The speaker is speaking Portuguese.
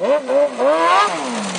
Oh, oh, oh!